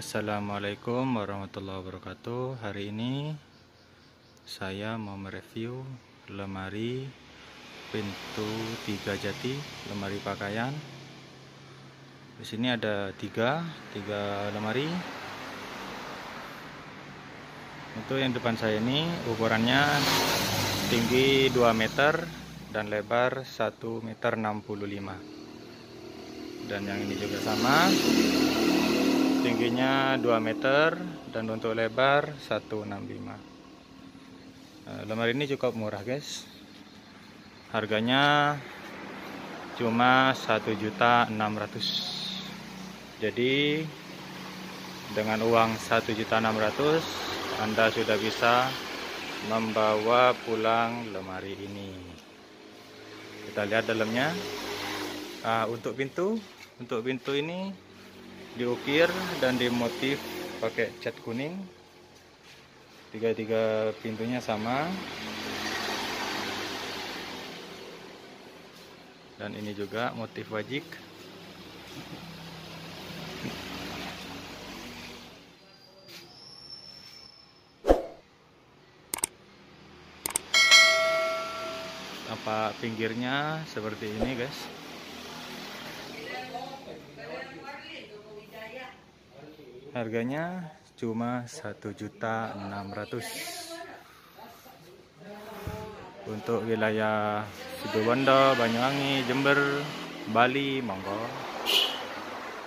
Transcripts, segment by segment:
Assalamualaikum warahmatullahi wabarakatuh. Hari ini saya mau mereview lemari pintu tiga jati lemari pakaian. Di sini ada tiga tiga lemari. Untuk yang depan saya ini ukurannya tinggi 2 meter dan lebar 1 meter 65 dan yang ini juga sama tingginya 2 meter dan untuk lebar 165 eh, lemari ini cukup murah guys. Harganya cuma 1.600 jadi dengan uang 1.600 Anda sudah bisa membawa pulang lemari ini. Kita lihat dalamnya. Uh, untuk pintu untuk pintu ini diukir dan dimotif pakai cat kuning. Tiga-tiga pintunya sama. Dan ini juga motif wajik. Apa pinggirnya seperti ini guys harganya cuma 1.600 untuk wilayah Situbondo, Banyuwangi, Jember, Bali, monggo.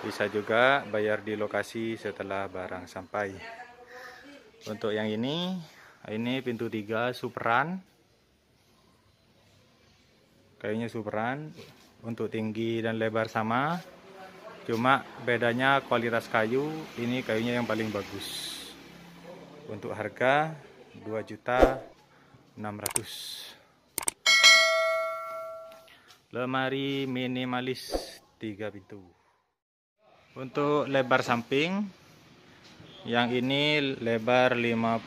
Bisa juga bayar di lokasi setelah barang sampai. Untuk yang ini ini pintu tiga superan kayaknya superan untuk tinggi dan lebar sama cuma bedanya kualitas kayu ini kayunya yang paling bagus. Untuk harga 2 juta 600 lemari minimalis 3 pintu. Untuk lebar samping yang ini lebar 55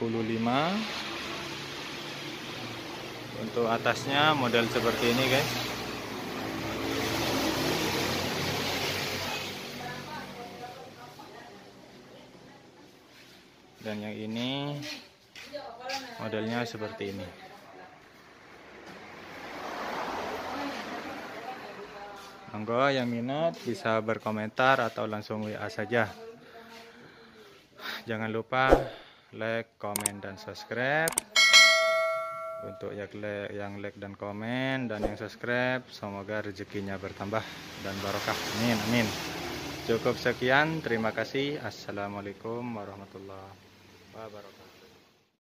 untuk atasnya model seperti ini guys dan yang ini modelnya seperti ini. Monggo yang minat bisa berkomentar atau langsung WA saja. Jangan lupa like, komen, dan subscribe. Untuk yang like, yang like dan komen dan yang subscribe semoga rezekinya bertambah dan barokah. Amin amin. Cukup sekian terima kasih. Assalamualaikum warahmatullahi wabarakatuh